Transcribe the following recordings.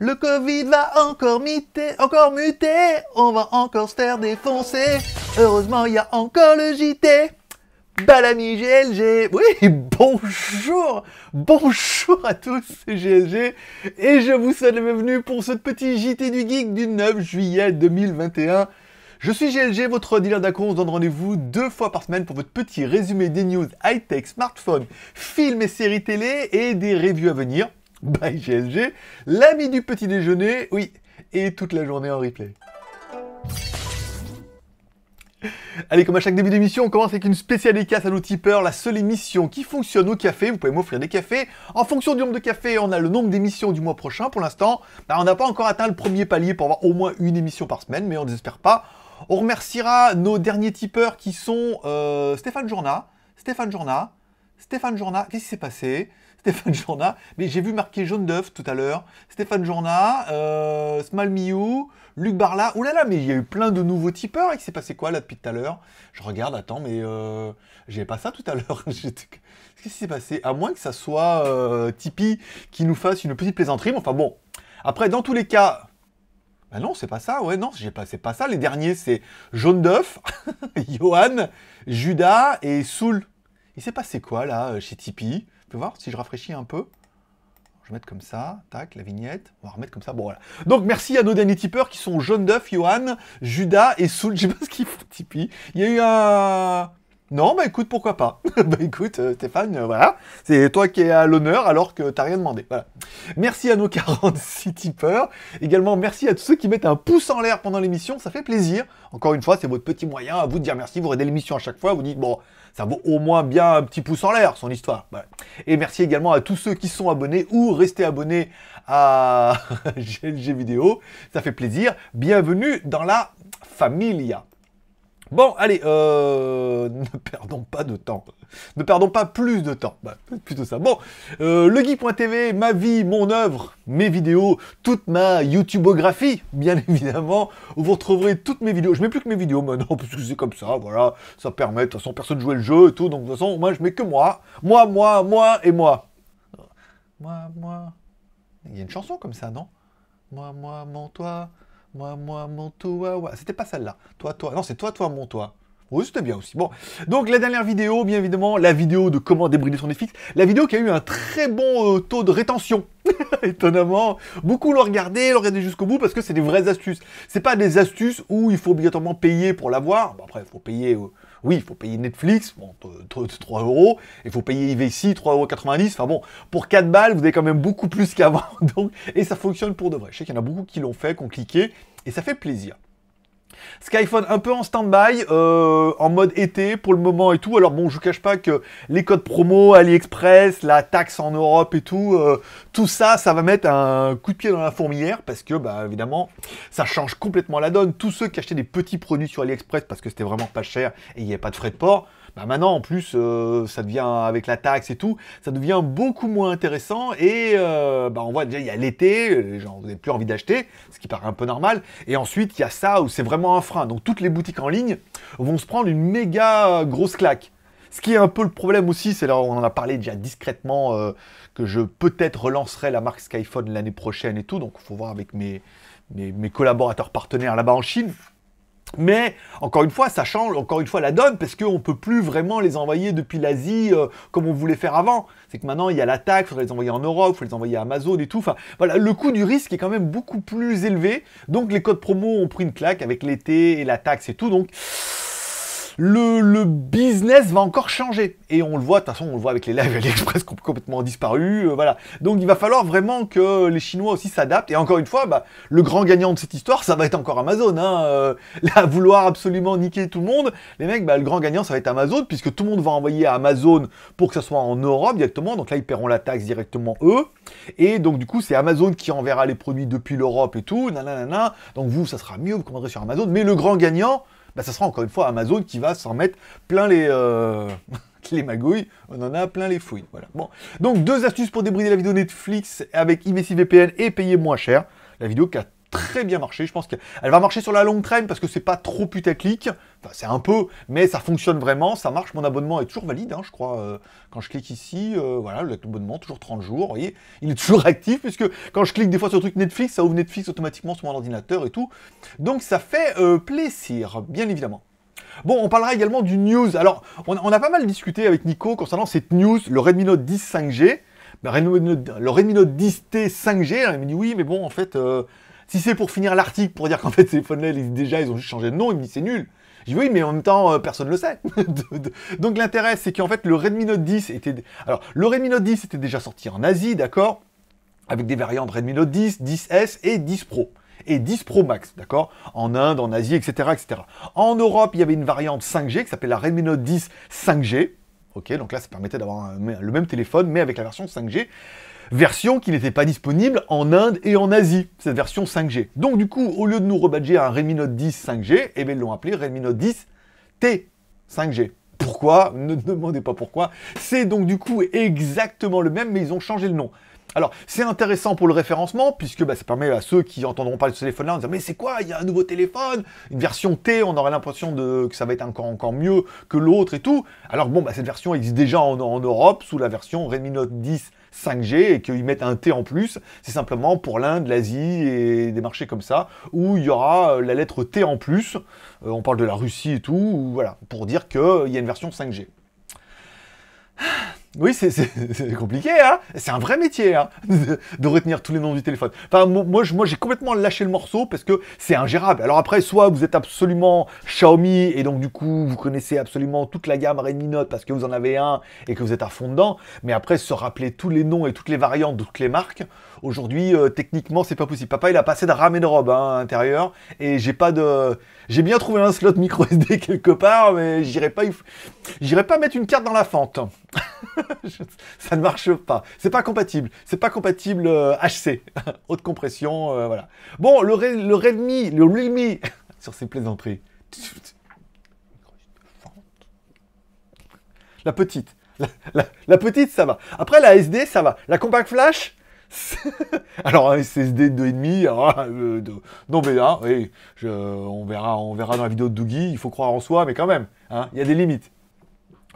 Le Covid va encore muter, encore muter, on va encore se faire défoncer. Heureusement, il y a encore le JT. Balami GLG. Oui, bonjour, bonjour à tous, c'est GLG et je vous souhaite la bienvenue pour ce petit JT du Geek du 9 juillet 2021. Je suis GLG, votre dealer d'acco. On se donne rendez-vous deux fois par semaine pour votre petit résumé des news high-tech, smartphones, films et séries télé et des reviews à venir. Bye GLG, l'ami du petit déjeuner, oui, et toute la journée en replay. Allez, comme à chaque début d'émission, on commence avec une spéciale dédicace à nos tipeurs, la seule émission qui fonctionne au café. Vous pouvez m'offrir des cafés. En fonction du nombre de cafés, on a le nombre d'émissions du mois prochain. Pour l'instant, bah, on n'a pas encore atteint le premier palier pour avoir au moins une émission par semaine, mais on ne désespère pas. On remerciera nos derniers tipeurs qui sont euh, Stéphane Journa, Stéphane Journa, Stéphane Journa. Qu'est-ce qui s'est passé? Stéphane Journa, mais j'ai vu marquer jaune d'œuf tout à l'heure. Stéphane Journa, euh, Smal Miou, Luc Barla. Ouh là là, mais il y a eu plein de nouveaux tipeurs. Et il s'est passé quoi là depuis tout à l'heure? Je regarde, attends, mais euh, j'avais pas ça tout à l'heure. Qu'est-ce qui s'est passé? À moins que ça soit euh, Tipeee qui nous fasse une petite plaisanterie. Mais enfin bon. Après, dans tous les cas, bah non, c'est pas ça, ouais, non, c'est pas ça. Les derniers, c'est Jaune d'œuf, Johan, Judas et Soul. Il s'est passé quoi là chez Tipeee? Peux voir si je rafraîchis un peu je vais mettre comme ça, tac, la vignette, on va remettre comme ça, bon voilà. Donc merci à nos derniers tipeurs qui sont Jaune d'œuf, Johan, Judas et Soul, je sais pas ce qu'ils font Tipeee. Il y a eu un... Non, bah écoute, pourquoi pas Bah écoute, euh, Stéphane, euh, voilà, c'est toi qui es à l'honneur alors que t'as rien demandé. Voilà. Merci à nos 46 tipeurs. Également, merci à tous ceux qui mettent un pouce en l'air pendant l'émission, ça fait plaisir. Encore une fois, c'est votre petit moyen à vous de dire merci, vous regardez l'émission à chaque fois, vous dites, bon, ça vaut au moins bien un petit pouce en l'air, son histoire. Et merci également à tous ceux qui sont abonnés ou restés abonnés à GLG Vidéo, ça fait plaisir. Bienvenue dans la familia. Bon, allez, euh, ne perdons pas de temps. Ne perdons pas plus de temps. Bah, plutôt ça. Bon, euh, legeek.tv, ma vie, mon œuvre, mes vidéos, toute ma YouTubeographie, bien évidemment, vous retrouverez toutes mes vidéos. Je mets plus que mes vidéos maintenant, parce que c'est comme ça, voilà. Ça permet, de toute façon, personne jouer le jeu et tout, donc de toute façon, moi, je mets que moi. Moi, moi, moi et moi. Moi, moi. Il y a une chanson comme ça, non? Moi, moi, mon toi. Moi, moi, mon toi. C'était pas celle-là. Toi, toi. Non, c'est toi, toi, mon toi. Oui, c'était bien aussi. Bon, donc la dernière vidéo, bien évidemment, la vidéo de comment débrider son Netflix, la vidéo qui a eu un très bon euh, taux de rétention. Étonnamment, beaucoup l'ont regardé, l'ont regardé jusqu'au bout parce que c'est des vraies astuces. C'est pas des astuces où il faut obligatoirement payer pour l'avoir. Bon, après, il faut payer. Euh, oui, il faut payer Netflix, bon, 3 euros, il faut payer IVC, 3,90 euros. Enfin bon, pour 4 balles, vous avez quand même beaucoup plus qu'avant, donc, et ça fonctionne pour de vrai. Je sais qu'il y en a beaucoup qui l'ont fait, qui ont cliqué, et ça fait plaisir. Skyphone un peu en stand-by, euh, en mode été pour le moment et tout. Alors bon, je vous cache pas que les codes promo, AliExpress, la taxe en Europe et tout, euh, tout ça, ça va mettre un coup de pied dans la fourmilière parce que, bah évidemment, ça change complètement la donne. Tous ceux qui achetaient des petits produits sur AliExpress parce que c'était vraiment pas cher et il n'y avait pas de frais de port, bah maintenant, en plus, euh, ça devient, avec la taxe et tout, ça devient beaucoup moins intéressant. Et euh, bah on voit déjà, il y a l'été, les gens, n'avez plus envie d'acheter, ce qui paraît un peu normal. Et ensuite, il y a ça où c'est vraiment un frein. Donc toutes les boutiques en ligne vont se prendre une méga grosse claque. Ce qui est un peu le problème aussi, c'est là, on en a parlé déjà discrètement, euh, que je peut-être relancerai la marque Skyphone l'année prochaine et tout. Donc il faut voir avec mes, mes collaborateurs partenaires là-bas en Chine. Mais encore une fois, ça change encore une fois la donne parce qu'on ne peut plus vraiment les envoyer depuis l'Asie euh, comme on voulait faire avant. C'est que maintenant il y a l'attaque, il faudrait les envoyer en Europe, il faut les envoyer à Amazon et tout. Enfin voilà, le coût du risque est quand même beaucoup plus élevé. Donc les codes promo ont pris une claque avec l'été et la taxe et tout. Donc le, business va encore changer. Et on le voit, de toute façon, on le voit avec les lives AliExpress qui ont complètement disparu. Euh, voilà. Donc il va falloir vraiment que les Chinois aussi s'adaptent. Et encore une fois, bah, le grand gagnant de cette histoire, ça va être encore Amazon. Hein. Euh, là, vouloir absolument niquer tout le monde, les mecs, bah, le grand gagnant, ça va être Amazon, puisque tout le monde va envoyer à Amazon pour que ça soit en Europe directement. Donc là, ils paieront la taxe directement eux. Et donc du coup, c'est Amazon qui enverra les produits depuis l'Europe et tout. Nanana. Donc vous, ça sera mieux, vous commanderez sur Amazon. Mais le grand gagnant, bah, ça sera encore une fois Amazon qui va s'en mettre plein les, euh, les magouilles, on en a plein les fouilles. Voilà. Bon. Donc deux astuces pour débrider la vidéo Netflix avec IVC VPN et payer moins cher. La vidéo qui a très bien marché, je pense qu'elle va marcher sur la longue traîne parce que c'est pas trop putaclic, Enfin, c'est un peu, mais ça fonctionne vraiment, ça marche. Mon abonnement est toujours valide, hein, je crois. Euh, quand je clique ici, euh, voilà, l'abonnement, toujours 30 jours. Vous voyez, il est toujours actif, puisque quand je clique des fois sur le truc Netflix, ça ouvre Netflix automatiquement sur mon ordinateur et tout. Donc ça fait plaisir, bien évidemment. Bon, on parlera également du news. Alors, on, a pas mal discuté avec Nico concernant cette news, le Redmi Note 10 5G. le Redmi Note 10T 5G, il me dit oui, mais bon, en fait, euh, si c'est pour finir l'article, pour dire qu'en fait, ces phones-là, déjà, ils ont juste changé de nom, il me dit c'est nul. Je dis oui, mais en même temps, euh, personne ne le sait. Donc l'intérêt, c'est qu'en fait, le Redmi Note 10 était... Alors, le Redmi Note 10 était déjà sorti en Asie, d'accord Avec des variantes Redmi Note 10, 10S et 10 Pro et 10 Pro Max, d'accord En Inde, en Asie, etc., etc. En Europe, il y avait une variante 5G qui s'appelle la Redmi Note 10 5G. Ok, donc là, ça permettait d'avoir le même téléphone, mais avec la version 5G. Version qui n'était pas disponible en Inde et en Asie, cette version 5G. Donc du coup, au lieu de nous rebadger un Redmi Note 10 5G, eh bien, ils l'ont appelé Redmi Note 10 T 5G. Pourquoi? Ne demandez pas pourquoi. C'est donc du coup exactement le même, mais ils ont changé le nom. Alors, c'est intéressant pour le référencement, puisque bah, ça permet à ceux qui entendront parler de ce téléphone-là de dire Mais c'est quoi? Il y a un nouveau téléphone Une version T, on aurait l'impression que ça va être encore, encore mieux que l'autre et tout. Alors, bon, bah, cette version existe déjà en, Europe sous la version Redmi Note 10 5G et qu'ils mettent un T en plus, c'est simplement pour l'Inde, l'Asie et des marchés comme ça, où il y aura euh, la lettre T en plus. Euh, on parle de la Russie et tout, voilà, pour dire qu'il y a une version 5G. Oui, c'est compliqué, hein C'est un vrai métier, hein de, retenir tous les noms du téléphone. Enfin, moi, moi j'ai complètement lâché le morceau parce que c'est ingérable. Alors après, soit vous êtes absolument Xiaomi et donc du coup, vous connaissez absolument toute la gamme Redmi Note parce que vous en avez un et que vous êtes à fond dedans. Mais après, se rappeler tous les noms et toutes les variantes de toutes les marques, aujourd'hui, euh, techniquement, c'est pas possible. Papa, il a passé de RAM et de robe hein, à l'intérieur et j'ai pas de... J'ai bien trouvé un slot micro SD quelque part, mais j'irai pas, j'irai pas mettre une carte dans la fente. ça ne marche pas. C'est pas compatible. C'est pas compatible HC. Euh, Haute compression, euh, voilà. Bon, le, le Redmi, le Realme, sur ses plaisanteries. La petite. La, petite, ça va. Après, la SD, ça va. La Compact Flash, alors un SSD de 2,5, euh, non mais là, oui, on, verra, on verra dans la vidéo de Doogie, il faut croire en soi, mais quand même, hein, il y a des limites.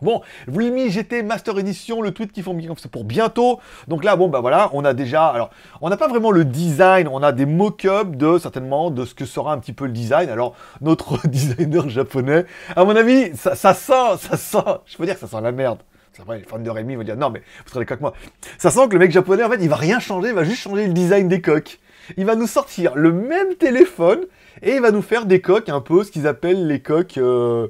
Bon, Realme GT Master Edition, le tweet qui font c'est pour bientôt. Donc là, bon, bah voilà, on a déjà. Alors, on n'a pas vraiment le design, on a des mock-ups de certainement de ce que sera un petit peu le design. Alors, notre designer japonais, à mon avis, ça, sent, ça sent, je peux dire que ça sent la merde. C'est vrai, les fans de Rémi vont dire non, mais vous serez coques moi. Ça sent que le mec japonais, en fait, il va rien changer, il va juste changer le design des coques. Il va nous sortir le même téléphone et il va nous faire des coques un peu ce qu'ils appellent les coques. Euh,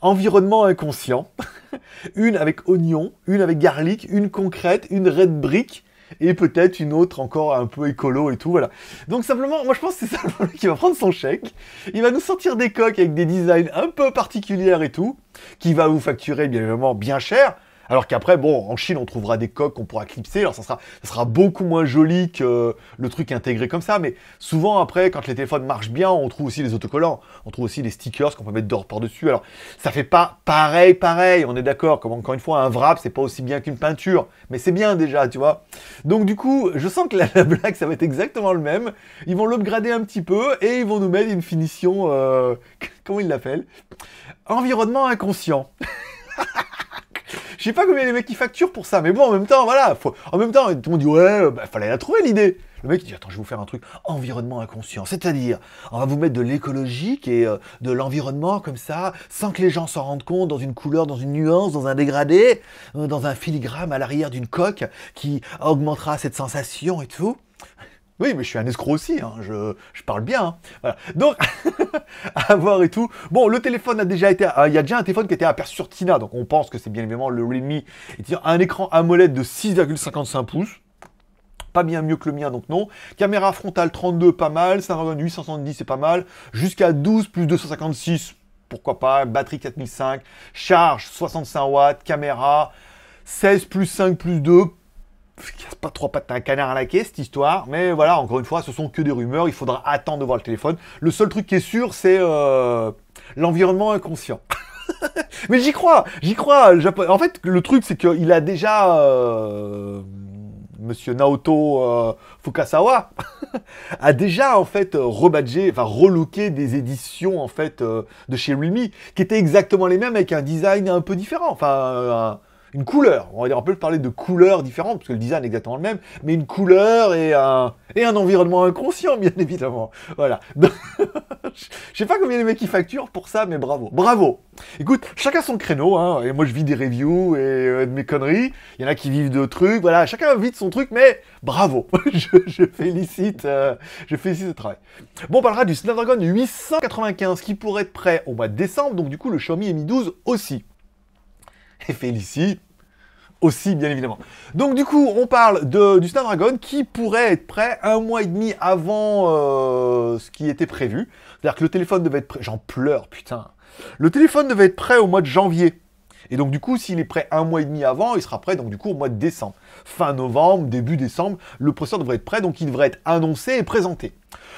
environnement inconscient, une avec oignon, une avec garlic, une concrète, une red brick, et peut-être une autre encore un peu écolo et tout, voilà. Donc simplement, moi je pense que c'est ça qui va prendre son chèque, il va nous sortir des coques avec des designs un peu particuliers et tout, qui va vous facturer bien évidemment bien cher, alors qu'après, bon, en Chine, on trouvera des coques qu'on pourra clipser. Alors ça sera, ça sera beaucoup moins joli que le truc intégré comme ça. Mais souvent, après, quand les téléphones marchent bien, on trouve aussi les autocollants. On trouve aussi les stickers qu'on peut mettre dehors par-dessus. Alors, ça fait pas pareil, pareil. On est d'accord. Comme encore une fois, un wrap, c'est pas aussi bien qu'une peinture. Mais c'est bien déjà, tu vois. Donc du coup, je sens que la, blague, ça va être exactement le même. Ils vont l'upgrader un petit peu et ils vont nous mettre une finition... Euh, comment ils l'appellent? Environnement inconscient. Je sais pas combien les mecs qui facturent pour ça, mais bon, en même temps, voilà. En même temps, tout le monde dit ouais, bah, fallait la trouver l'idée. Le mec il dit attends, je vais vous faire un truc environnement inconscient, c'est-à-dire on va vous mettre de l'écologique et euh, de l'environnement comme ça, sans que les gens s'en rendent compte, dans une couleur, dans une nuance, dans un dégradé, euh, dans un filigrane à l'arrière d'une coque qui augmentera cette sensation et tout. Oui, mais je suis un escroc aussi, hein. je, parle bien. Hein. Voilà. Donc, à voir et tout. Bon, le téléphone a déjà été. Euh, il y a déjà un téléphone qui a été aperçu sur Tina, donc on pense que c'est bien évidemment le a un écran AMOLED de 6,55 pouces. Pas bien mieux que le mien, donc non. Caméra frontale 32, pas mal. Snapdragon 870, c'est pas mal. Jusqu'à 12 plus 256, pourquoi pas. Batterie 4005. Charge 65 watts. Caméra 16 plus 5 plus 2 a pas trois pattes à un canard à la caisse cette histoire, mais voilà, encore une fois, ce sont que des rumeurs, il faudra attendre de voir le téléphone. Le seul truc qui est sûr, c'est euh, l'environnement inconscient. mais j'y crois, j'y crois. En fait, le truc, c'est qu'il a déjà... Euh, Monsieur Naoto euh, Fukasawa, a déjà en fait rebadgé, enfin relooké des éditions en fait de chez Realme qui étaient exactement les mêmes avec un design un peu différent, enfin une couleur. On va dire, on peut parler de couleurs différentes parce que le design est exactement le même, mais une couleur et un environnement inconscient bien évidemment. Voilà. Je sais pas combien les mecs qui facturent pour ça, mais bravo, bravo. Écoute, chacun son créneau, hein, et moi je vis des reviews et euh, de mes conneries. Il y en a qui vivent de trucs, voilà, chacun vit de son truc, mais bravo. je, félicite, euh, je félicite travail. Bon, on parlera du Snapdragon 895 qui pourrait être prêt au mois de décembre, donc du coup le Xiaomi Mi 12 aussi. Et félicite aussi, bien évidemment. Donc du coup, on parle de, du Snapdragon qui pourrait être prêt un mois et demi avant euh, ce qui était prévu. C'est-à-dire que le téléphone devait être prêt... J'en pleure, putain. Le téléphone devait être prêt au mois de janvier. Et donc du coup, s'il est prêt un mois et demi avant, il sera prêt donc du coup au mois de décembre. Fin novembre, début décembre, le processeur devrait être prêt, donc il devrait être annoncé et présenté.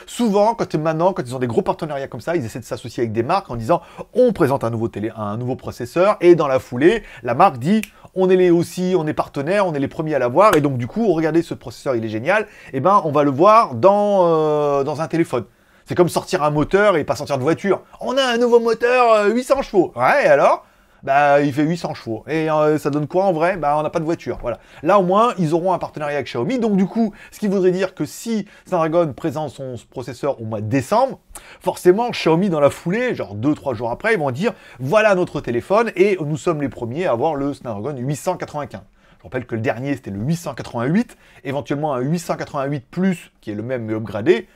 Souvent, quand maintenant, quand ils ont des gros partenariats comme ça, ils essaient de s'associer avec des marques en disant on présente un nouveau, télé, un nouveau processeur et dans la foulée, la marque dit on est les aussi, on est partenaires, on est les premiers à l'avoir et donc du coup, regardez ce processeur, il est génial, et eh ben on va le voir dans, euh, dans un téléphone. C'est comme sortir un moteur et pas sortir de voiture. On a un nouveau moteur 800 euh, chevaux. Ouais, et alors? Bah, il fait 800 chevaux. Et euh, ça donne quoi en vrai? Bah, on n'a pas de voiture. Voilà. Là, au moins, ils auront un partenariat avec Xiaomi. Donc, du coup, ce qui voudrait dire que si Snapdragon présente son processeur au mois de décembre, forcément, Xiaomi, dans la foulée, genre 2-3 jours après, ils vont dire voilà notre téléphone et nous sommes les premiers à avoir le Snapdragon 895. Je rappelle que le dernier, c'était le 888, éventuellement un 888 Plus, qui est le même mais upgradé.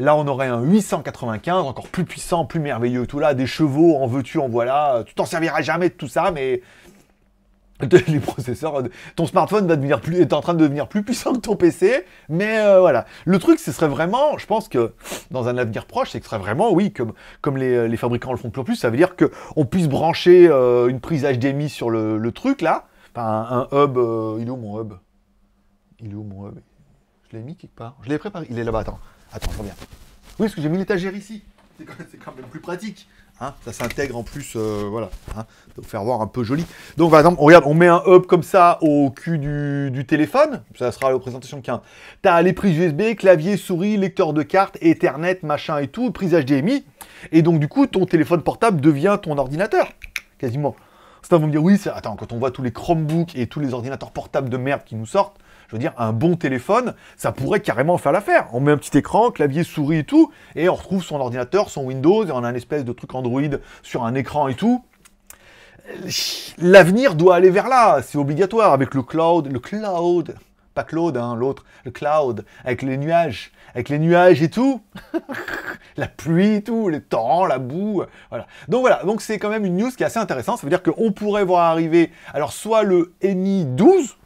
Là, on aurait un 895, encore plus puissant, plus merveilleux, tout là, des chevaux, en veux-tu, en voilà. Tu t'en serviras jamais de tout ça, mais les processeurs, ton smartphone va devenir plus, est en train de devenir plus puissant que ton PC, mais euh, voilà. Le truc, ce serait vraiment, je pense que dans un avenir proche, c'est que ce serait vraiment, oui, comme, comme les, fabricants le font plus en plus, ça veut dire qu'on puisse brancher euh, une prise HDMI sur le, truc là, enfin un, hub, euh, il est où mon hub? Il est où mon hub? Je l'ai mis quelque part, je l'ai préparé, il est là-bas, attends. Attends, je reviens. Oui, parce que j'ai mis l'étagère ici. C'est quand, même plus pratique. Hein ça s'intègre en plus, euh, voilà, hein, pour faire voir un peu joli. Donc par exemple, on regarde, on met un hub comme ça au cul du, téléphone, ça sera la présentation de 15. T'as les prises USB, clavier, souris, lecteur de carte, Ethernet, machin et tout, prise HDMI, et donc du coup, ton téléphone portable devient ton ordinateur, quasiment. Certains vont me dire, oui, attends, quand on voit tous les Chromebooks et tous les ordinateurs portables de merde qui nous sortent, je veux dire, un bon téléphone, ça pourrait carrément faire l'affaire. On met un petit écran, clavier, souris et tout, et on retrouve son ordinateur, son Windows, et on a un espèce de truc Android sur un écran et tout. L'avenir doit aller vers là, c'est obligatoire, avec le cloud, le cloud, pas Claude, hein, l'autre, le cloud, avec les nuages, avec les nuages et tout, la pluie tout, les torrents, la boue, voilà. Donc voilà, donc c'est quand même une news qui est assez intéressante, ça veut dire qu'on pourrait voir arriver, alors soit le Mi 12,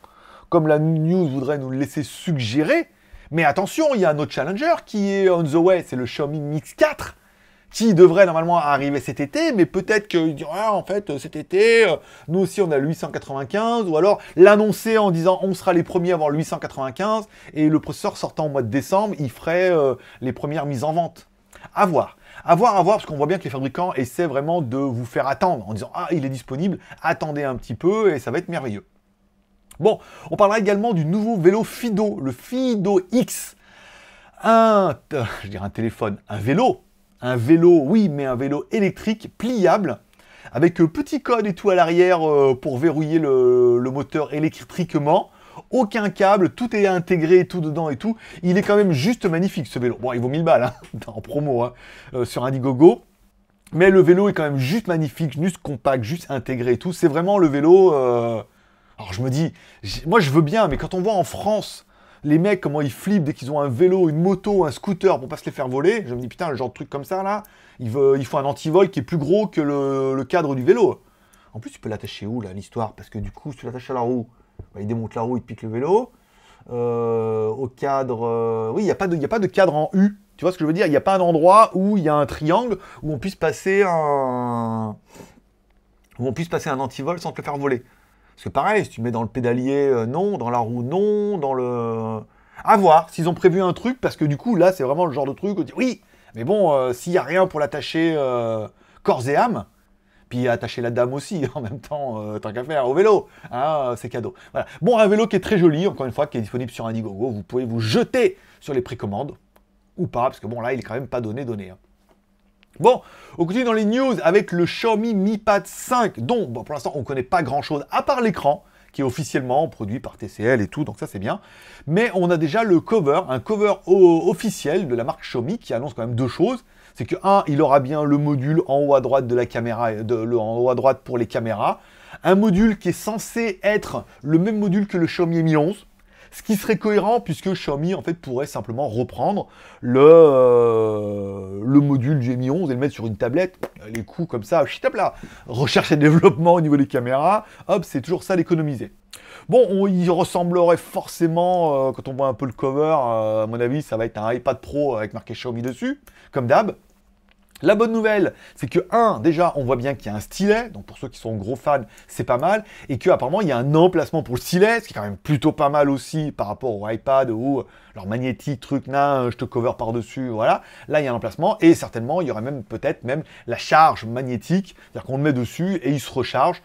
comme la news voudrait nous le laisser suggérer. Mais attention, il y a un autre challenger qui est on the way, c'est le Xiaomi Mix 4 qui devrait normalement arriver cet été, mais peut-être qu'il dira ah, en fait cet été, euh, nous aussi on a le 895, ou alors l'annoncer en disant on sera les premiers à avoir le 895, et le processeur sortant au mois de décembre, il ferait euh, les premières mises en vente. À voir. À voir, à voir, parce qu'on voit bien que les fabricants essaient vraiment de vous faire attendre en disant ah il est disponible, attendez un petit peu et ça va être merveilleux. Bon, on parlera également du nouveau vélo Fido, le Fido X. Un, je dirais un téléphone, un vélo. Un vélo, oui, mais un vélo électrique pliable, avec petit code et tout à l'arrière euh, pour verrouiller le, moteur électriquement. Aucun câble, tout est intégré, tout dedans et tout. Il est quand même juste magnifique ce vélo. Bon, il vaut 1000 balles hein, en promo hein, euh, sur Indiegogo. Mais le vélo est quand même juste magnifique, juste compact, juste intégré et tout. C'est vraiment le vélo... Euh, alors je me dis, moi je veux bien, mais quand on voit en France les mecs comment ils flippent dès qu'ils ont un vélo, une moto, un scooter pour pas se les faire voler, je me dis putain, le genre de truc comme ça là, il, faut un antivol qui est plus gros que le, cadre du vélo. En plus, tu peux l'attacher où là, l'histoire? Parce que du coup, si tu l'attaches à la roue, bah, il démonte la roue, il pique le vélo. Euh, au cadre. Euh, oui, il n'y a, pas de, a pas de cadre en U. Tu vois ce que je veux dire? Il n'y a pas un endroit où il y a un triangle où on puisse passer un. où on puisse passer un antivol sans te le faire voler. Parce que pareil, si tu mets dans le pédalier, euh, non, dans la roue, non, dans le... À voir, s'ils ont prévu un truc, parce que du coup, là, c'est vraiment le genre de truc où tu dis, oui, mais bon, euh, s'il n'y a rien pour l'attacher euh, corps et âme, Puis attacher la dame aussi, en même temps, tant qu'à faire, au vélo. Hein, c'est cadeau. Bon, un vélo qui est très joli, encore une fois, qui est disponible sur Indiegogo. Vous pouvez vous jeter sur les précommandes. Ou pas, parce que bon, là, il est quand même pas donné, donné. Hein. Bon, on continue dans les news avec le Xiaomi Mi Pad 5, dont pour l'instant on ne connaît pas grand chose à part l'écran, qui est officiellement produit par TCL et tout, donc ça c'est bien. Mais on a déjà le cover, un cover officiel de la marque Xiaomi qui annonce quand même deux choses. C'est que, un, il aura bien le module en haut à droite de la caméra, en haut à droite pour les caméras. Un module qui est censé être le même module que le Xiaomi Mi 11. Ce qui serait cohérent puisque Xiaomi en fait pourrait simplement reprendre le, euh, le module du Mi 11 et le mettre sur une tablette. Les coûts comme ça, hop là, recherche et développement au niveau des caméras, hop, c'est toujours ça d'économiser. Bon, il ressemblerait forcément, euh, quand on voit un peu le cover, euh, à mon avis, ça va être un iPad Pro avec marqué Xiaomi dessus, comme d'hab. La bonne nouvelle, c'est que, un, déjà, on voit bien qu'il y a un stylet, donc pour ceux qui sont gros fans, c'est pas mal, et qu'apparemment, il y a un emplacement pour le stylet, ce qui est quand même plutôt pas mal aussi par rapport au iPad ou leur magnétique, truc, nain, je te cover par-dessus, voilà. Là, il y a un emplacement, et certainement, il y aurait même peut-être même la charge magnétique, c'est-à-dire qu'on le met dessus et il se recharge.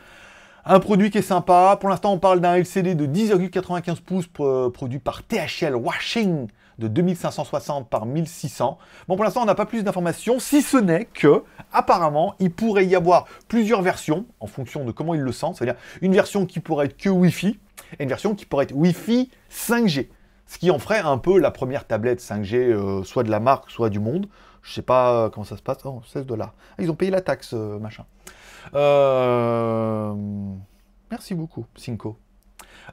Un produit qui est sympa, pour l'instant, on parle d'un LCD de 10,95 pouces produit par THL Washing de 2560 par 1600. Bon, pour l'instant, on n'a pas plus d'informations, si ce n'est que, apparemment, il pourrait y avoir plusieurs versions, en fonction de comment ils le sentent. C'est-à-dire une version qui pourrait être que Wi-Fi, et une version qui pourrait être Wi-Fi 5G. Ce qui en ferait un peu la première tablette 5G, euh, soit de la marque, soit du monde. Je sais pas euh, comment ça se passe. Oh, 16 dollars. Ah, ils ont payé la taxe, euh, machin. Merci beaucoup, Cinco.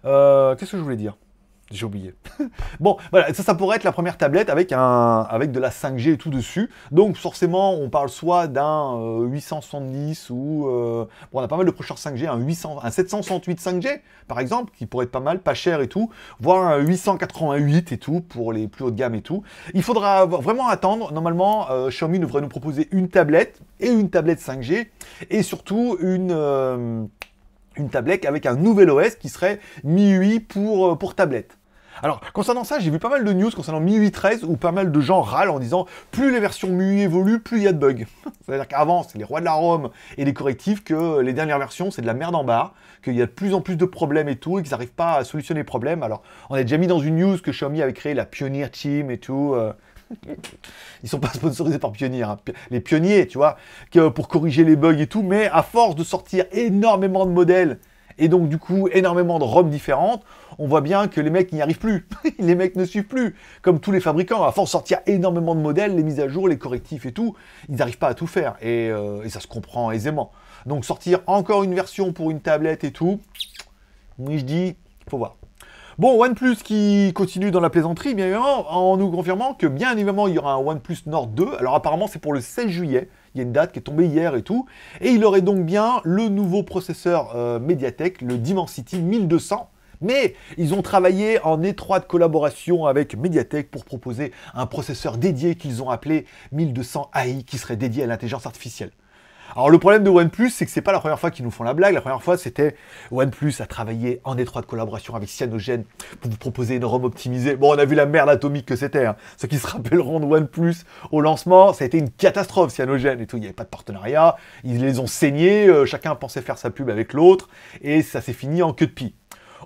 Qu'est-ce que je voulais dire? J'ai oublié. bon, voilà, ça, ça pourrait être la première tablette avec, un, avec de la 5G et tout dessus. Donc, forcément, on parle soit d'un 870 euh, ou... Euh, bon, on a pas mal de processeurs 5G, un, 800, un 768 5G, par exemple, qui pourrait être pas mal, pas cher et tout, voire un 888 et tout, pour les plus haut de gamme et tout. Il faudra vraiment attendre. Normalement, euh, Xiaomi devrait nous proposer une tablette et une tablette 5G, et surtout une une tablette avec un nouvel OS qui serait MIUI pour, euh, pour tablette. Alors, concernant ça, j'ai vu pas mal de news concernant MIUI 13 où pas mal de gens râlent en disant plus les versions MIUI évoluent, plus il y a de bugs. C'est-à-dire qu'avant, c'est les rois de la Rome et les correctifs, que les dernières versions, c'est de la merde en barre, qu'il y a de plus en plus de problèmes et tout, et qu'ils n'arrivent pas à solutionner les problèmes. Alors, on a déjà mis dans une news que Xiaomi avait créé la Pioneer Team et tout. Euh, Ils sont pas sponsorisés par Pionnier, hein. les pionniers, tu vois, pour corriger les bugs et tout, mais à force de sortir énormément de modèles et donc du coup énormément de ROM différentes, on voit bien que les mecs n'y arrivent plus. les mecs ne suivent plus. Comme tous les fabricants, à force de sortir énormément de modèles, les mises à jour, les correctifs et tout, ils n'arrivent pas à tout faire. Et, euh, et, ça se comprend aisément. Donc sortir encore une version pour une tablette et tout, oui je dis, faut voir. Bon, OnePlus qui continue dans la plaisanterie, bien évidemment, en nous confirmant que bien évidemment, il y aura un OnePlus Nord 2. Alors apparemment, c'est pour le 16 juillet. Il y a une date qui est tombée hier et tout. Et il aurait donc bien le nouveau processeur euh, Mediatek, le Dimensity 1200. Mais ils ont travaillé en étroite collaboration avec Mediatek pour proposer un processeur dédié qu'ils ont appelé 1200 AI qui serait dédié à l'intelligence artificielle. Alors le problème de OnePlus, c'est que c'est pas la première fois qu'ils nous font la blague. La première fois, c'était OnePlus a travaillé en étroite collaboration avec Cyanogen pour vous proposer une ROM optimisée. Bon, on a vu la merde atomique que c'était. Hein. Ceux qui se rappelleront de OnePlus au lancement, ça a été une catastrophe Cyanogen et tout. Il n'y avait pas de partenariat. Ils les ont saignés. Euh, chacun pensait faire sa pub avec l'autre et ça s'est fini en queue de pie.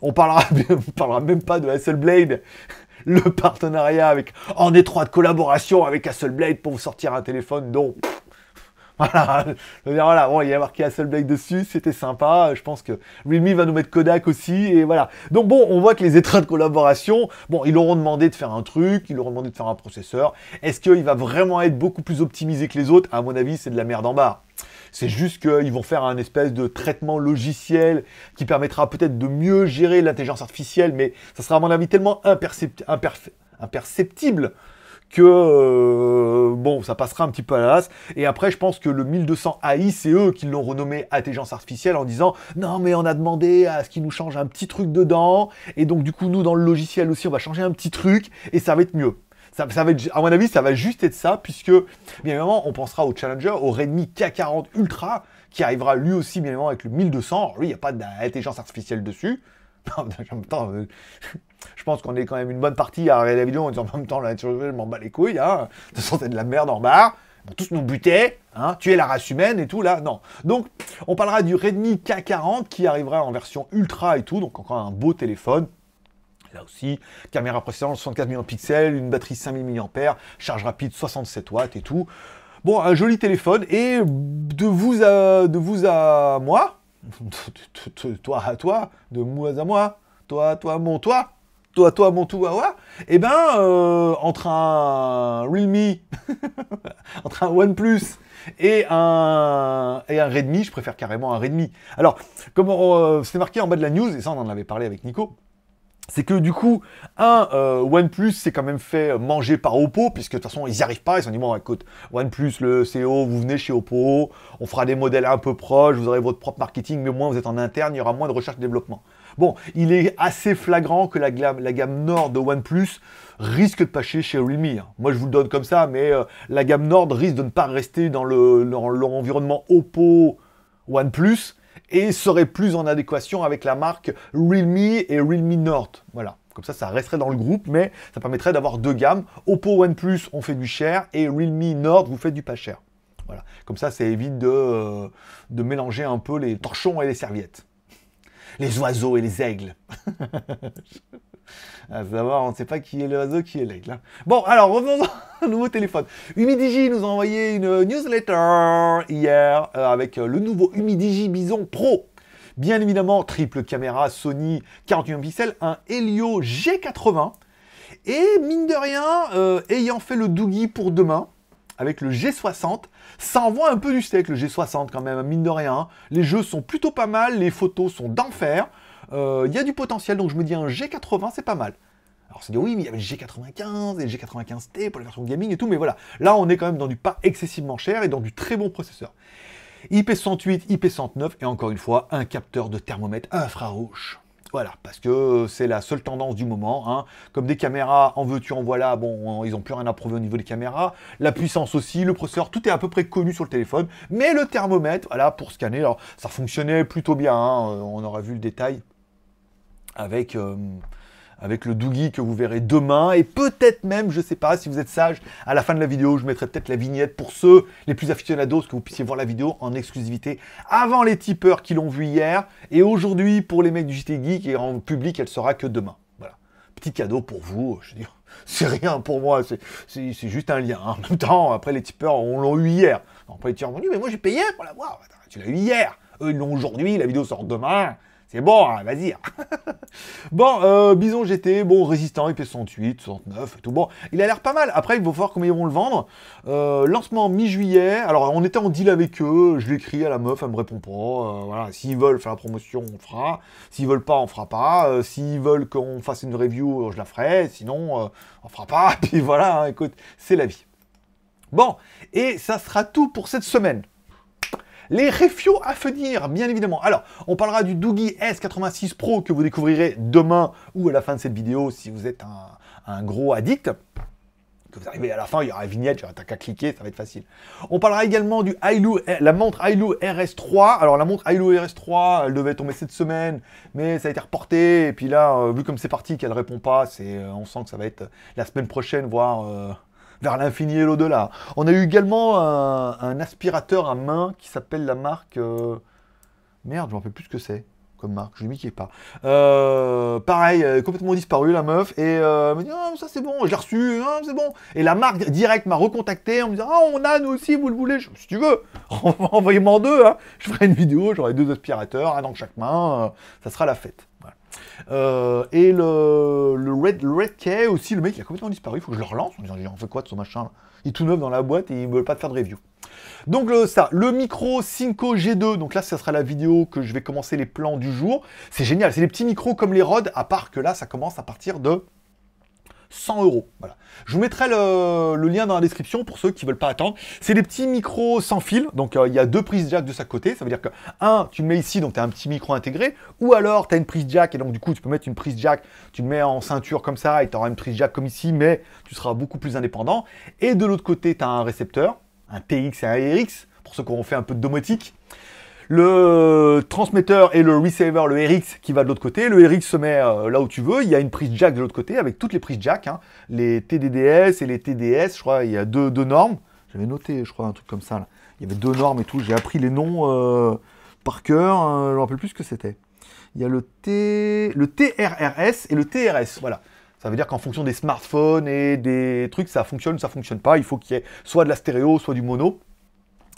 On parlera, on parlera même pas de Hasselblad le partenariat avec en étroite collaboration avec Hasselblad pour vous sortir un téléphone dont voilà, voilà, bon, il y a marqué Hasselblad dessus, c'était sympa. Je pense que Realme va nous mettre Kodak aussi, et voilà. Donc bon, on voit que les états de collaboration, bon, ils leur ont demandé de faire un truc, ils leur ont demandé de faire un processeur. Est-ce qu'il va vraiment être beaucoup plus optimisé que les autres? À mon avis, c'est de la merde en barre. C'est juste qu'ils vont faire un espèce de traitement logiciel qui permettra peut-être de mieux gérer l'intelligence artificielle, mais ça sera à mon avis tellement imperceptible que euh, bon, ça passera un petit peu à la Et après, je pense que le 1200 AI, c'est eux qui l'ont renommé intelligence artificielle en disant non, mais on a demandé à ce qu'ils nous changent un petit truc dedans. Et donc, du coup, nous, dans le logiciel aussi, on va changer un petit truc et ça va être mieux. Ça, va être, à mon avis, ça va juste être ça, puisque, bien évidemment, on pensera au Challenger, au Redmi K40 Ultra, qui arrivera lui aussi, bien évidemment, avec le 1200. lui, il n'y a pas d'intelligence artificielle dessus. en même temps, euh, je pense qu'on est quand même une bonne partie à regarder la vidéo en disant en même temps, là, je m'en bats les couilles, hein. de c'est de la merde en bas. tous nous buter, hein, tuer la race humaine et tout, là, non. Donc, on parlera du Redmi K40 qui arrivera en version ultra et tout, donc encore un beau téléphone. Là aussi, caméra précédente, 64 millions de pixels, une batterie 5000 mAh, charge rapide 67 watts et tout. Bon, un joli téléphone, et de vous à, de vous à moi, toi à toi, de moi à moi, toi, toi, mon toi, toi, toi, mon tout, et eh ben, euh, entre un Realme, entre un OnePlus et un, et un Redmi, je préfère carrément un Redmi. Alors, comme euh, c'est marqué en bas de la news, et ça on en avait parlé avec Nico, c'est que du coup, un, euh, OnePlus s'est quand même fait manger par Oppo, puisque de toute façon, ils n'y arrivent pas. Ils ont dit, bon, écoute, OnePlus, le CEO, vous venez chez Oppo, on fera des modèles un peu proches, vous aurez votre propre marketing, mais au moins vous êtes en interne, il y aura moins de recherche et développement. Bon, il est assez flagrant que la, gamme Nord de OnePlus risque de passer chez Realme. Hein. Moi, je vous le donne comme ça, mais euh, la gamme Nord risque de ne pas rester dans l'environnement Oppo OnePlus, et serait plus en adéquation avec la marque Realme et Realme Nord. Voilà. Comme ça, ça resterait dans le groupe, mais ça permettrait d'avoir deux gammes. Oppo OnePlus, on fait du cher, et Realme Nord, vous faites du pas cher. Voilà. Comme ça, ça évite de, euh, de mélanger un peu les torchons et les serviettes. Les oiseaux et les aigles. À savoir, on ne sait pas qui est l'oiseau, qui est l'aigle. Hein. Bon, alors revenons au nouveau téléphone. Humidigi nous a envoyé une newsletter hier euh, avec euh, le nouveau Humidigi Bison Pro. Bien évidemment, triple caméra Sony 48 pixels, un Helio G80. Et mine de rien, euh, ayant fait le Doogie pour demain, avec le G60, ça envoie un peu du steak le G60 quand même, mine de rien. Les jeux sont plutôt pas mal, les photos sont d'enfer. Euh, il y a du potentiel, donc je me dis un G80, c'est pas mal. Alors c'est dit oui, mais il y avait le G95 et le G95T pour les versions gaming et tout, mais voilà. Là, on est quand même dans du pas excessivement cher et dans du très bon processeur. IP108, IP109 et encore une fois, un capteur de thermomètre infrarouge. Voilà, parce que c'est la seule tendance du moment. Hein. Comme des caméras, en veux-tu, en voilà, bon, ils n'ont plus rien à prouver au niveau des caméras. La puissance aussi, le processeur, tout est à peu près connu sur le téléphone. Mais le thermomètre, voilà, pour scanner, alors ça fonctionnait plutôt bien. Hein. On aura vu le détail avec, euh, avec le Doogie que vous verrez demain. Et peut-être même, je ne sais pas, si vous êtes sage, à la fin de la vidéo, je mettrai peut-être la vignette pour ceux les plus aficionados, que vous puissiez voir la vidéo en exclusivité avant les tipeurs qui l'ont vu hier. Et aujourd'hui, pour les mecs du JT Geek et en public, elle sera que demain. Voilà. Petit cadeau pour vous, je veux dire. C'est rien pour moi, c'est juste un lien. En même temps, après les tipeurs, on l'a eu hier. Après les tipeurs ont dit, mais moi j'ai payé pour la voir. Tu l'as eu hier. Eux, ils l'ont aujourd'hui, la vidéo sort demain. C'est bon, hein, vas-y. bon, euh, Bison GT, bon, résistant, IP68, 69 et tout. Bon, il a l'air pas mal. Après, il faut voir comment ils vont le vendre. Euh, lancement mi-juillet. Alors, on était en deal avec eux. Je l'écris à la meuf, elle me répond pas. Euh, voilà, s'ils veulent faire la promotion, on fera. S'ils veulent pas, on fera pas. s'ils veulent qu'on fasse une review, je la ferai. Sinon, on fera pas. Puis voilà, hein, écoute, c'est la vie. Bon, et ça sera tout pour cette semaine. Les refios à venir, bien évidemment. Alors, on parlera du Doogie S86 Pro que vous découvrirez demain ou à la fin de cette vidéo si vous êtes un, gros addict que vous arrivez à la fin, il y aura une vignette, t'as qu'à cliquer, ça va être facile. On parlera également du la montre Ailu RS3. Alors la montre Ailu RS3, elle devait tomber cette semaine, mais ça a été reporté. Et puis là, euh, vu comme c'est parti qu'elle répond pas, c'est, euh, on sent que ça va être la semaine prochaine, voire euh, vers l'infini et l'au-delà. On a eu également un, aspirateur à main qui s'appelle la marque... Euh, merde, je m'en rappelle plus ce que c'est comme marque, je ne m'y pas. Euh, pareil, complètement disparu la meuf, et euh, elle m'a dit ah, ça c'est bon, j'ai reçu, ah, c'est bon. Et la marque direct m'a recontacté en me disant ah on a nous aussi, vous le voulez, si tu veux, envoyez-moi en deux, hein. je ferai une vidéo, j'aurai deux aspirateurs, un dans chaque main, ça sera la fête. Euh, et le, le, Red, Red Key aussi, le mec il a complètement disparu, il faut que je le relance en disant on fait quoi de ce machin Il est tout neuf dans la boîte et il ne veut pas te faire de review. Donc ça, le micro Cinco G2, donc là ça sera la vidéo que je vais commencer les plans du jour. C'est génial, c'est des petits micros comme les Rode, à part que là ça commence à partir de 100 euros. Voilà. Je vous mettrai le, lien dans la description pour ceux qui ne veulent pas attendre. C'est des petits micros sans fil, donc euh, il y a deux prises jack de chaque côté. Ça veut dire que, un, tu le mets ici, donc tu as un petit micro intégré, ou alors tu as une prise jack, et donc du coup tu peux mettre une prise jack, tu le mets en ceinture comme ça, et tu auras une prise jack comme ici, mais tu seras beaucoup plus indépendant. Et de l'autre côté, tu as un récepteur, un TX et un RX, pour ceux qui auront fait un peu de domotique le transmetteur et le receiver, le RX qui va de l'autre côté. Le RX se met euh, là où tu veux. Il y a une prise jack de l'autre côté avec toutes les prises jack, hein. les TDDS et les TDS. Je crois il y a deux, normes. J'avais noté, je crois, un truc comme ça. Il y avait deux normes et tout. J'ai appris les noms euh, par cœur. Hein, je ne me rappelle plus ce que c'était. Il y a le, T... le TRRS et le TRS. Voilà. Ça veut dire qu'en fonction des smartphones et des trucs, ça fonctionne ou ça fonctionne pas. Il faut qu'il y ait soit de la stéréo, soit du mono.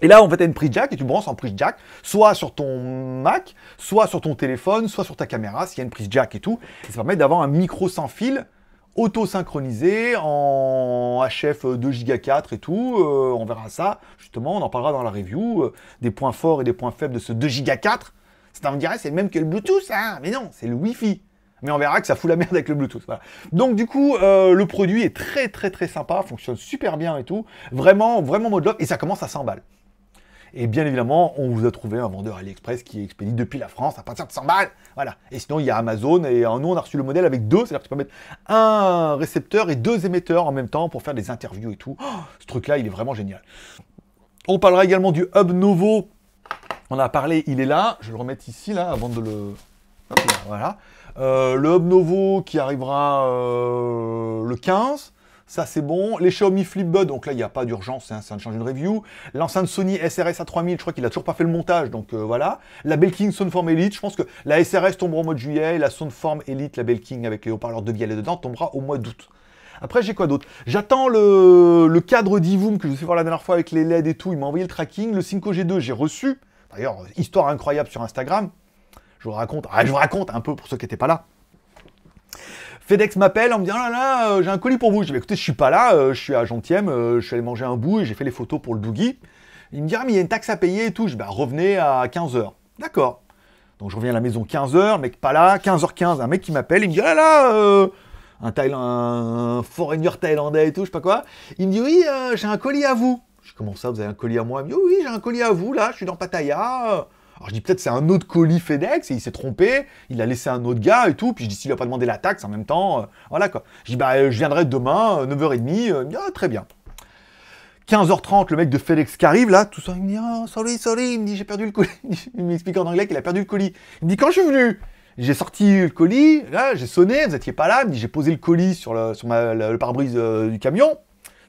Et là, en fait, tu as une prise jack et tu branches en prise jack, soit sur ton Mac, soit sur ton téléphone, soit sur ta caméra, s'il y a une prise jack et tout. Et ça permet d'avoir un micro sans fil auto-synchronisé en HF 2 Go 4 et tout. Euh, on verra ça, justement, on en parlera dans la review. Euh, des points forts et des points faibles de ce 2 Go 4. Ça me dirait, c'est le même que le Bluetooth, hein Mais non, c'est le Wi-Fi. Mais on verra que ça fout la merde avec le Bluetooth. Donc du coup, euh, le produit est très très très sympa, fonctionne super bien et tout. Vraiment, vraiment mode love, et ça commence à 100 balles. Et bien évidemment, on vous a trouvé un vendeur AliExpress qui expédie depuis la France à partir de 100 balles. Voilà. Et sinon, il y a Amazon. Et euh, nous, on a reçu le modèle avec deux. C'est-à-dire que tu peux mettre un récepteur et deux émetteurs en même temps pour faire des interviews et tout. Oh, ce truc-là, il est vraiment génial. On parlera également du Hub Novo. On a parlé, il est là. Je vais le remettre ici, là, avant de le... voilà. Euh, le Hub Novo qui arrivera euh, le 15. Ça, c'est bon. Les Xiaomi Flipbud, donc là, il n'y a pas d'urgence, hein, ça ne change une review. L'enceinte Sony SRS A3000, je crois qu'il a toujours pas fait le montage, donc euh, voilà. La Belking Soundform Elite, je pense que la SRS tombera au mois de juillet, la Soundform Elite, la Belking avec les haut-parleurs de Vialet dedans, tombera au mois d'août. Après, j'ai quoi d'autre? J'attends le, cadre d'Ivoom que je vous ai voir la dernière fois avec les LED et tout. Il m'a envoyé le tracking. Le 5G2, j'ai reçu. D'ailleurs, histoire incroyable sur Instagram. Je vous raconte, ah, je vous raconte un peu pour ceux qui n'étaient pas là. FedEx m'appelle en me disant, oh là là, euh, j'ai un colis pour vous. Je dis, écoutez, je suis pas là, euh, je suis à Gentième, euh, je suis allé manger un bout et j'ai fait les photos pour le boogie. Il me dit, ah, mais il y a une taxe à payer et tout. Je dis, bah, revenez à 15h. D'accord. Donc je reviens à la maison 15h, mec pas là, 15h15, un mec qui m'appelle, il me dit, oh là là, un, un foreigner thaïlandais et tout, je sais pas quoi. Il me dit, oui, j'ai un colis à vous. Je dis, comment ça, vous avez un colis à moi? Il me dit, oui, j'ai un colis à vous, là, je suis dans Pattaya. Alors je dis peut-être c'est un autre colis FedEx et il s'est trompé, il a laissé un autre gars et tout, puis je dis s'il n'a pas demandé la taxe en même temps, euh, voilà quoi. Je dis bah je viendrai demain, 9h30, euh, euh, ah, très bien. 15h30, le mec de FedEx qui arrive là, tout ça, il me dit oh, sorry, sorry, il me dit j'ai perdu le colis. Il m'explique en anglais qu'il a perdu le colis. Il me dit quand je suis venu, j'ai sorti le colis, là j'ai sonné, vous n'étiez pas là, il me dit j'ai posé le colis sur le, sur le pare-brise du camion.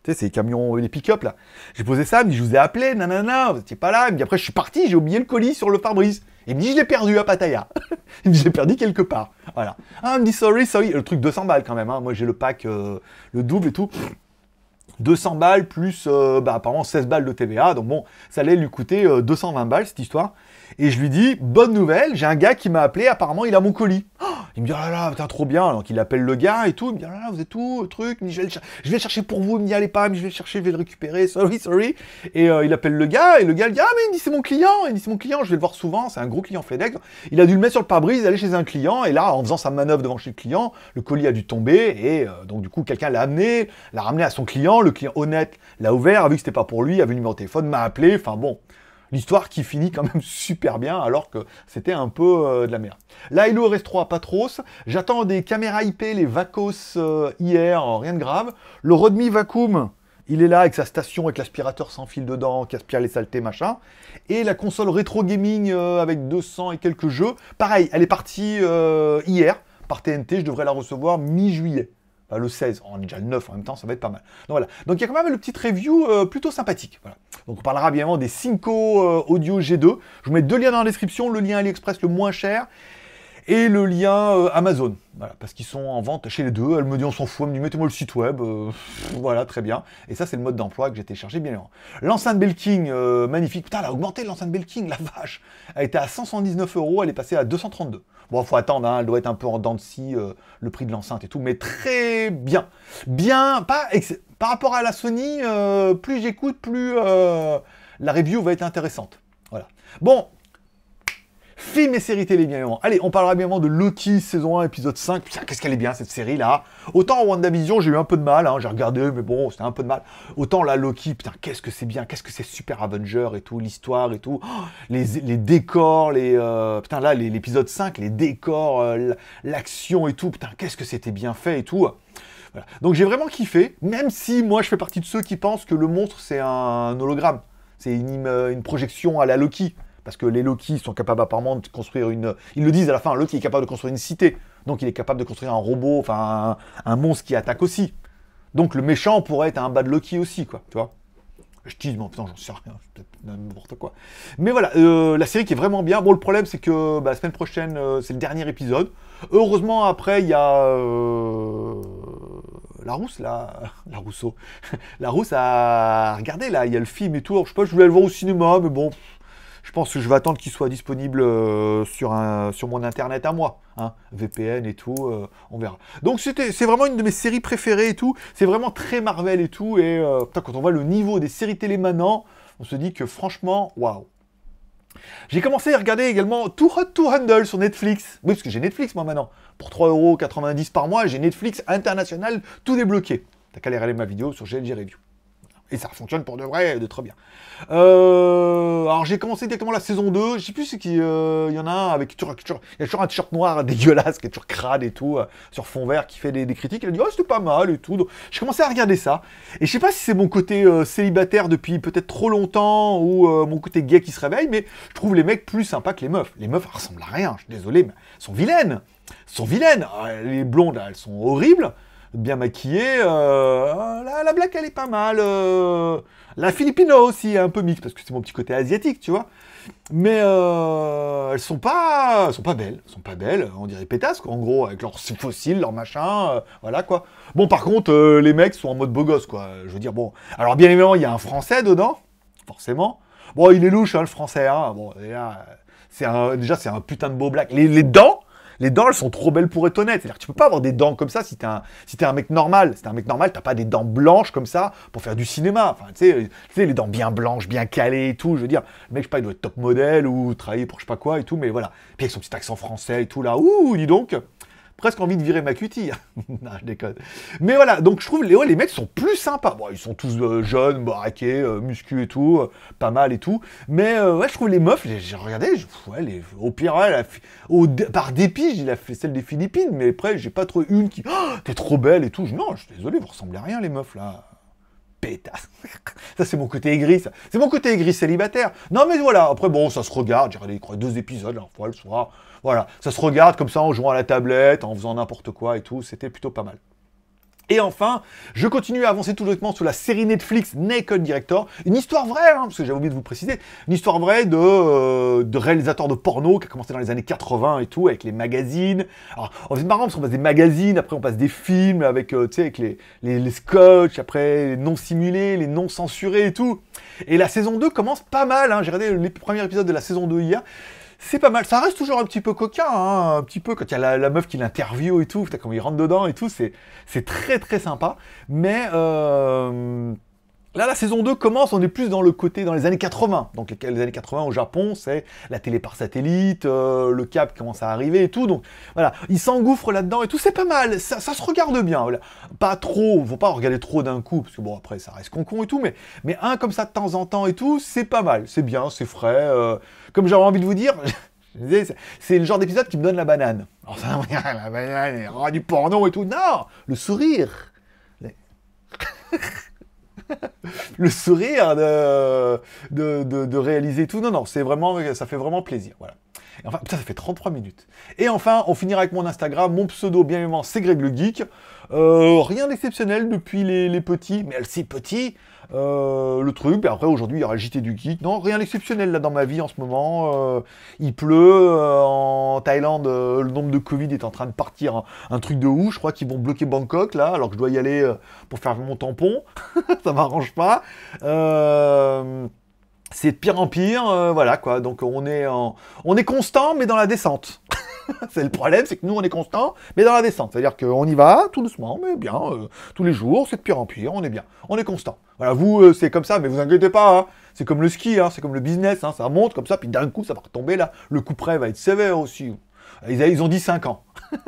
Tu sais, ces camions, les pick-up là. J'ai posé ça, il me dit, je vous ai appelé, nanana, vous n'étiez pas là. Il me après, je suis parti, j'ai oublié le colis sur le pare-brise. Il me dit, je l'ai perdu à Pattaya. il me dit, j'ai perdu quelque part. Voilà. Ah, il me dit, sorry, sorry. Le truc 200 balles quand même. Hein. Moi, j'ai le pack, euh, le double et tout. 200 balles plus, euh, bah, apparemment, 16 balles de TVA. Donc bon, ça allait lui coûter 220 euh, balles, cette histoire. Et je lui dis, bonne nouvelle, j'ai un gars qui m'a appelé, apparemment il a mon colis. Oh, il me dit, oh là là, putain, trop bien. Donc il appelle le gars et tout. Il me dit, oh là là, vous êtes où, truc? je, vais le je chercher pour vous. Dit, allez pas, mais je vais le chercher, je vais le récupérer. Sorry, sorry. Et euh, il appelle le gars et le gars il dit, ah, mais il me dit, c'est mon client. Il dit, c'est mon client, je vais le voir souvent. C'est un gros client FedEx. Il a dû le mettre sur le pare-brise, aller chez un client. Et là, en faisant sa manœuvre devant chez le client, le colis a dû tomber. Et euh, donc, du coup, quelqu'un l'a amené, l'a ramené à son client. Le client honnête l'a ouvert, vu que c'était pas pour lui, a vu le numéro de téléphone, m'a appelé. Enfin bon. L'histoire qui finit quand même super bien, alors que c'était un peu euh, de la merde. Là, il reste 3 Patros. J'attends des caméras IP, les Vacos euh, hier, rien de grave. Le Redmi Vacuum, il est là avec sa station, avec l'aspirateur sans fil dedans, qui aspire les saletés, machin. Et la console rétro gaming euh, avec 200 et quelques jeux. Pareil, elle est partie hier par TNT, je devrais la recevoir mi-juillet le 16, on est déjà le 9 en même temps, ça va être pas mal. Donc voilà. Donc il y a quand même le petit review euh, plutôt sympathique. Voilà. Donc on parlera bien des Cinco euh, Audio G2. Je vous mets deux liens dans la description, le lien AliExpress le moins cher et le lien euh, Amazon. Voilà, parce qu'ils sont en vente chez les deux. Elle me dit on s'en fout, elle me dit mettez-moi le site web. voilà, très bien. Et ça, c'est le mode d'emploi que j'ai téléchargé bien évidemment. L'enceinte Belking, magnifique. Putain, elle a augmenté l'enceinte Belking, la vache. Elle était à 179 euros, elle est passée à 232. Bon, faut attendre, hein, elle doit être un peu en dents de scie, euh, le prix de l'enceinte et tout, mais très bien. Bien, pas par rapport à la Sony, euh, plus j'écoute, plus euh, la review va être intéressante. Voilà. Bon, Film et série télé, bien évidemment. Allez, on parlera bien de Loki, saison 1, épisode 5. Putain, qu'est-ce qu'elle est bien, cette série-là. Autant en WandaVision, j'ai eu un peu de mal, hein, j'ai regardé, mais bon, c'était un peu de mal. Autant là, Loki, putain, qu'est-ce que c'est bien, qu'est-ce que c'est super Avenger et tout, l'histoire et tout. Oh, les, décors, les... Euh, putain, là, l'épisode 5, les décors, euh, l'action et tout, putain, qu'est-ce que c'était bien fait et tout. Donc j'ai vraiment kiffé, même si moi je fais partie de ceux qui pensent que le monstre c'est un hologramme. C'est une, une projection à la Loki. Parce que les Loki sont capables apparemment de construire une... Ils le disent à la fin, Loki est capable de construire une cité. Donc il est capable de construire un robot, enfin un, monstre qui attaque aussi. Donc le méchant pourrait être un bas de Loki aussi, quoi, tu vois. Je tease, mais putain, j'en sais rien, n'importe quoi. Mais voilà, euh, la série qui est vraiment bien. Bon, le problème, c'est que bah, la semaine prochaine, euh, c'est le dernier épisode. Heureusement, après, il y a euh, la rousse, là, la Rousseau, la rousse à regarder, là, il y a le film et tout. Alors, je sais pas, je voulais le voir au cinéma, mais bon, je pense que je vais attendre qu'il soit disponible euh, sur, mon internet à moi. Hein, VPN et tout, euh, on verra. Donc c'est vraiment une de mes séries préférées et tout. C'est vraiment très Marvel et tout. Et euh, putain, quand on voit le niveau des séries télé maintenant, on se dit que franchement, waouh. J'ai commencé à regarder également Too Hot to Handle sur Netflix. Oui, parce que j'ai Netflix moi maintenant. Pour 3,90€ par mois, j'ai Netflix international tout débloqué. T'as qu'à aller regarder ma vidéo sur GLG Review. Et ça fonctionne pour de vrai, de très bien. Euh, alors j'ai commencé directement la saison 2, je sais plus ce qu'il euh, y en a un avec toujours, toujours, il y a toujours un t-shirt noir dégueulasse qui est toujours crade et tout, euh, sur fond vert qui fait des, des critiques. Il a dit oh c'était pas mal et tout. J'ai commencé à regarder ça. Et je sais pas si c'est mon côté euh, célibataire depuis peut-être trop longtemps ou euh, mon côté gay qui se réveille, mais je trouve les mecs plus sympas que les meufs. Les meufs ressemblent à rien, je suis désolé, mais elles sont vilaines. Elles sont vilaines. Ah, Les blondes elles sont horribles bien maquillée. Euh, la, la blague, elle est pas mal. euh, la Filipino aussi, un peu mixte, parce que c'est mon petit côté asiatique, tu vois. Mais euh, elles sont pas, elles sont pas belles. Elles sont pas belles. On dirait pétasses, quoi, en gros, avec leurs fossiles, leurs machins, euh, voilà, quoi. Bon, par contre, euh, les mecs sont en mode beau gosse, quoi. Je veux dire, bon. Alors, bien évidemment, il y a un Français dedans, forcément. Bon, il est louche, hein, le Français, hein. Bon, déjà, c'est déjà, c'est un putain de beau black. Les, les dents, les dents, elles sont trop belles pour être honnêtes. C'est-à-dire que tu peux pas avoir des dents comme ça si t'es un, si un mec normal. Si t'es un mec normal, t'as pas des dents blanches comme ça pour faire du cinéma. Enfin, tu sais, tu sais, les dents bien blanches, bien calées et tout. Je veux dire, le mec, je sais pas, il doit être top modèle ou travailler pour je sais pas quoi et tout, mais voilà. Puis avec son petit accent français et tout là, ouh, dis donc. Presque envie de virer ma cutie. non, je déconne. Mais voilà, donc je trouve les, les mecs sont plus sympas. Bon, ils sont tous euh, jeunes, baraqués, euh, muscu et tout, euh, pas mal et tout. Mais ouais, je trouve les meufs, j'ai regardé, je- ouais, les- au pire, au par dépit, j'ai la celle des Philippines, mais après, j'ai pas trouvé une qui, oh, t'es trop belle et tout. Je- Non, je suis désolé, vous ressemblez à rien, les meufs là. Ça, c'est mon côté aigri. C'est mon côté aigri célibataire. Non, mais voilà. Après, bon, ça se regarde. J'ai regardé, deux épisodes, la fois le soir. Voilà. Ça se regarde comme ça en jouant à la tablette, en faisant n'importe quoi et tout. C'était plutôt pas mal. Et enfin, je continue à avancer tout doucement sur la série Netflix Naked Director. Une histoire vraie, hein, parce que j'avais oublié de vous préciser. Une histoire vraie de, euh, de réalisateur de porno qui a commencé dans les années 80 et tout, avec les magazines. Alors, c'est marrant parce qu'on passe des magazines, après on passe des films avec, euh, avec les, les, les scotch, après les non simulés, les non censurés et tout. Et la saison 2 commence pas mal. Hein. J'ai regardé les premiers épisodes de la saison 2 hier. C'est pas mal, ça reste toujours un petit peu coquin, hein, un petit peu quand il y a la, meuf qui l'interview et tout, quand il rentre dedans et tout, c'est très très sympa. Mais euh, là, la saison 2 commence, on est plus dans le côté, dans les années 80. Donc les, les années 80 au Japon, c'est la télé par satellite, euh, le câble commence à arriver et tout. Donc voilà, il s'engouffre là-dedans et tout, c'est pas mal, ça, se regarde bien. Pas trop, faut pas regarder trop d'un coup, parce que bon, après, ça reste con-con et tout, mais, mais un comme ça de temps en temps et tout, c'est pas mal, c'est bien, c'est frais. euh, comme j'avais envie de vous dire, c'est- le genre d'épisode qui me donne la banane. La banane, oh, du porno et tout. Non, le sourire. le sourire de, de, réaliser tout. Non, non, c'est vraiment, ça fait vraiment plaisir. Voilà. Et enfin, putain, ça fait 33 minutes. Et enfin, on finira avec mon Instagram. Mon pseudo, bien évidemment, c'est Greg le Geek. Euh, rien d'exceptionnel depuis les, petits, mais si petits. Euh, le truc, puis après aujourd'hui il y aura JT du Geek. Non, rien d'exceptionnel là dans ma vie en ce moment. Euh, il pleut euh, en Thaïlande, le nombre de Covid est en train de partir un, truc de ouf. Je crois qu'ils vont bloquer Bangkok là, alors que je dois y aller pour faire mon tampon. Ça m'arrange pas. C'est de pire en pire, euh, voilà quoi. Donc on est en, on est constant, mais dans la descente. c'est le problème, c'est que nous on est constant, mais dans la descente. C'est-à-dire qu'on y va tout doucement, mais bien, euh, tous les jours, c'est de pire en pire, on est bien, on est constant. Voilà, vous euh, c'est comme ça, mais vous inquiétez pas, hein. c'est comme le ski, hein, c'est comme le business, hein, ça monte comme ça, puis d'un coup ça va retomber là. Le coup près va être sévère aussi. Ils, ont dit 5 ans.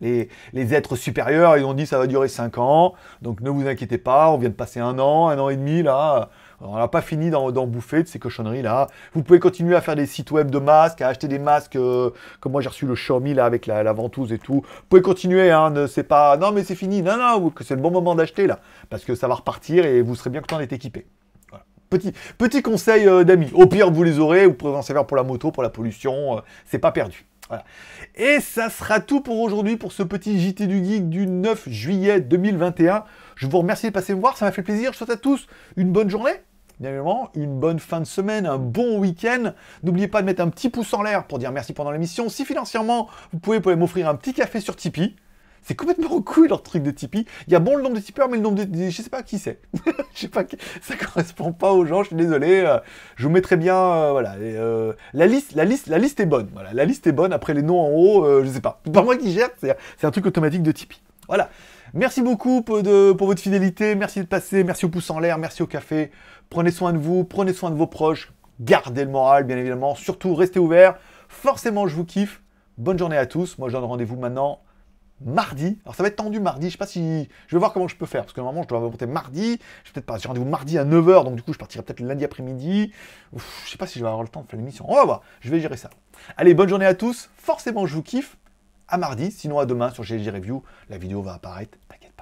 Les, les êtres supérieurs, ils ont dit ça va durer 5 ans, donc ne vous inquiétez pas, on vient de passer un an, un an et demi là, on n'a pas fini d'en bouffer de ces cochonneries là. Vous pouvez continuer à faire des sites web de masques, à acheter des masques, euh, comme moi j'ai reçu le Xiaomi là avec la, ventouse et tout. Vous pouvez continuer, hein, c'est pas non mais c'est fini, non non, c'est le bon moment d'acheter là, parce que ça va repartir et vous serez bien content d'être équipé. Voilà. Petit, petit conseil euh, d'amis. Au pire, vous les aurez, vous pouvez en servir pour la moto, pour la pollution, euh, c'est pas perdu. Voilà. Et ça sera tout pour aujourd'hui, pour ce petit JT du Geek du 9 juillet 2021. Je vous remercie de passer me voir, ça m'a fait plaisir. Je souhaite à tous une bonne journée, bien évidemment, une bonne fin de semaine, un bon week-end. N'oubliez pas de mettre un petit pouce en l'air pour dire merci pendant l'émission. Si financièrement, vous pouvez, pouvez m'offrir un petit café sur Tipeee. C'est complètement cool leur truc de Tipeee. Il y a bon le nombre de tipeurs, mais le nombre de. Je sais pas qui c'est. je sais pas. Ça correspond pas aux gens, je suis désolé. Euh, je vous mettrai bien. euh, voilà. euh, la, liste, la, liste, la liste est bonne. Voilà. La liste est bonne. Après les noms en haut, euh, je sais pas. C'est pas moi qui gère, c'est un truc automatique de Tipeee. Voilà. Merci beaucoup pour votre fidélité. Merci de passer. Merci au pouce en l'air. Merci au café. Prenez soin de vous. Prenez soin de vos proches. Gardez le moral, bien évidemment. Surtout, restez ouverts. Forcément, je vous kiffe. Bonne journée à tous. Moi, je donne rendez-vous maintenant mardi. Alors ça va être tendu mardi, je sais pas si... Je vais voir comment je peux faire, parce que normalement je dois monter mardi, je peut-être pas, j'ai rendez-vous mardi à 9h, donc du coup je partirai peut-être lundi après-midi. Je sais pas si je vais avoir le temps de faire l'émission. On va voir, je vais gérer ça. Allez, bonne journée à tous, forcément je vous kiffe. À mardi, sinon à demain sur GLG Review, la vidéo va apparaître. T'inquiète.